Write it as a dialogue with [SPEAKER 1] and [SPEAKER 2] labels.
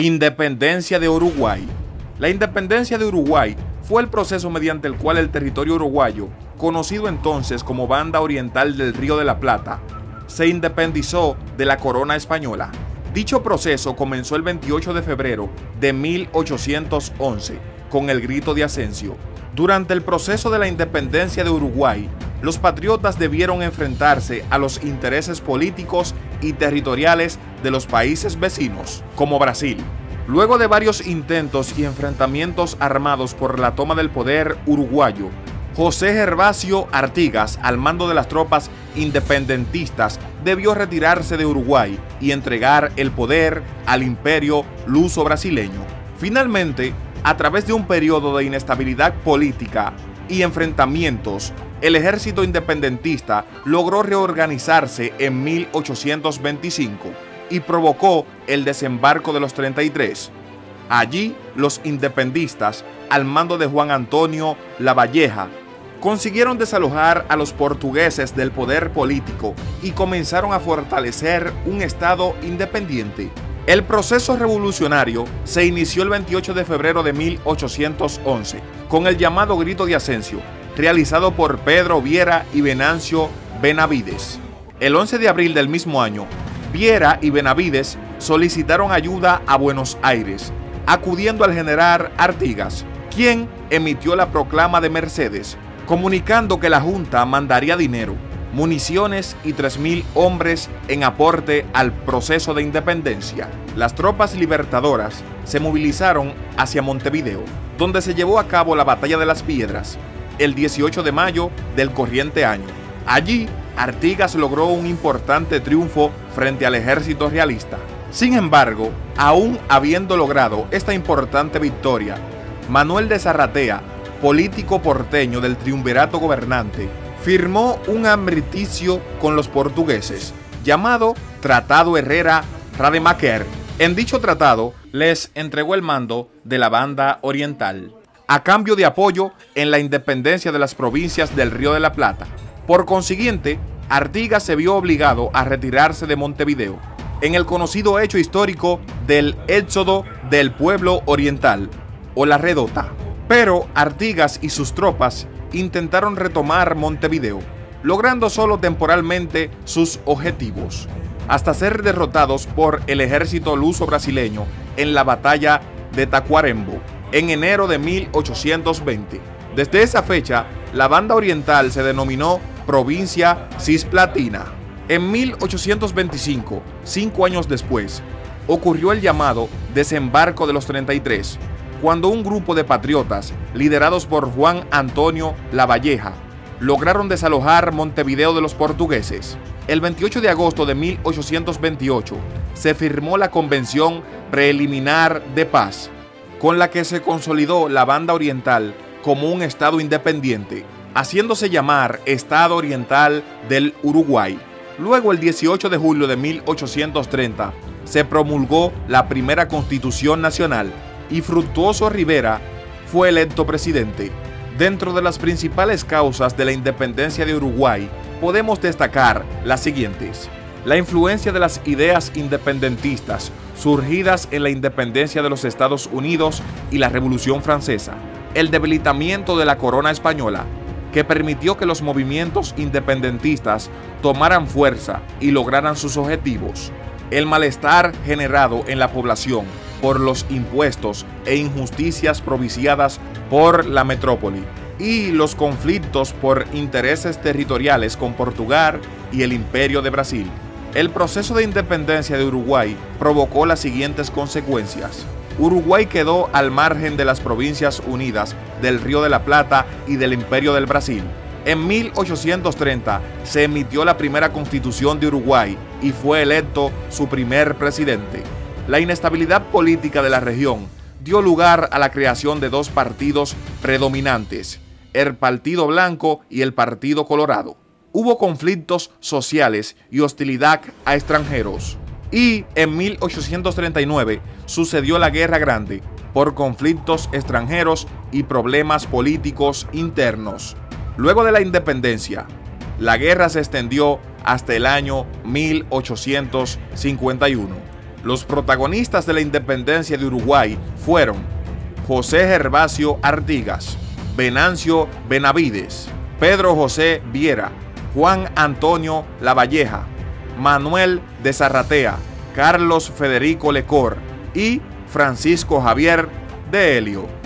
[SPEAKER 1] Independencia de Uruguay. La independencia de Uruguay fue el proceso mediante el cual el territorio uruguayo, conocido entonces como Banda Oriental del Río de la Plata, se independizó de la corona española. Dicho proceso comenzó el 28 de febrero de 1811 con el grito de Ascencio. Durante el proceso de la independencia de Uruguay, los patriotas debieron enfrentarse a los intereses políticos y territoriales de los países vecinos, como Brasil. Luego de varios intentos y enfrentamientos armados por la toma del poder uruguayo, José Gervasio Artigas, al mando de las tropas independentistas, debió retirarse de Uruguay y entregar el poder al imperio luso brasileño. Finalmente, a través de un periodo de inestabilidad política y enfrentamientos, el ejército independentista logró reorganizarse en 1825 y provocó el desembarco de los 33. Allí, los independistas, al mando de Juan Antonio Lavalleja, consiguieron desalojar a los portugueses del poder político y comenzaron a fortalecer un Estado independiente. El proceso revolucionario se inició el 28 de febrero de 1811 con el llamado Grito de Ascencio, realizado por Pedro Viera y Venancio Benavides. El 11 de abril del mismo año, Viera y Benavides solicitaron ayuda a Buenos Aires, acudiendo al general Artigas, quien emitió la proclama de Mercedes, comunicando que la Junta mandaría dinero, municiones y 3.000 hombres en aporte al proceso de independencia. Las tropas libertadoras se movilizaron hacia Montevideo, donde se llevó a cabo la Batalla de las Piedras, el 18 de mayo del corriente año. Allí, Artigas logró un importante triunfo frente al ejército realista. Sin embargo, aún habiendo logrado esta importante victoria, Manuel de Zarratea, político porteño del triunvirato gobernante, firmó un amriticio con los portugueses, llamado Tratado Herrera Rademacher. En dicho tratado, les entregó el mando de la banda oriental a cambio de apoyo en la independencia de las provincias del Río de la Plata. Por consiguiente, Artigas se vio obligado a retirarse de Montevideo, en el conocido hecho histórico del éxodo del pueblo oriental, o la redota. Pero Artigas y sus tropas intentaron retomar Montevideo, logrando solo temporalmente sus objetivos, hasta ser derrotados por el ejército luso brasileño en la batalla de Tacuarembo en enero de 1820. Desde esa fecha, la banda oriental se denominó provincia cisplatina. En 1825, cinco años después, ocurrió el llamado Desembarco de los 33, cuando un grupo de patriotas, liderados por Juan Antonio Lavalleja, lograron desalojar Montevideo de los portugueses. El 28 de agosto de 1828 se firmó la Convención Preliminar de Paz, con la que se consolidó la Banda Oriental como un Estado independiente, haciéndose llamar Estado Oriental del Uruguay. Luego, el 18 de julio de 1830, se promulgó la primera Constitución Nacional y Fructuoso Rivera fue electo presidente. Dentro de las principales causas de la independencia de Uruguay, podemos destacar las siguientes. La influencia de las ideas independentistas surgidas en la independencia de los Estados Unidos y la Revolución Francesa, el debilitamiento de la corona española, que permitió que los movimientos independentistas tomaran fuerza y lograran sus objetivos, el malestar generado en la población por los impuestos e injusticias proviciadas por la metrópoli y los conflictos por intereses territoriales con Portugal y el Imperio de Brasil. El proceso de independencia de Uruguay provocó las siguientes consecuencias. Uruguay quedó al margen de las provincias unidas del Río de la Plata y del Imperio del Brasil. En 1830 se emitió la primera constitución de Uruguay y fue electo su primer presidente. La inestabilidad política de la región dio lugar a la creación de dos partidos predominantes, el Partido Blanco y el Partido Colorado hubo conflictos sociales y hostilidad a extranjeros. Y en 1839 sucedió la Guerra Grande por conflictos extranjeros y problemas políticos internos. Luego de la independencia, la guerra se extendió hasta el año 1851. Los protagonistas de la independencia de Uruguay fueron José Gervasio Artigas, Venancio Benavides, Pedro José Viera, Juan Antonio Lavalleja, Manuel de Zarratea, Carlos Federico Lecor y Francisco Javier de Helio.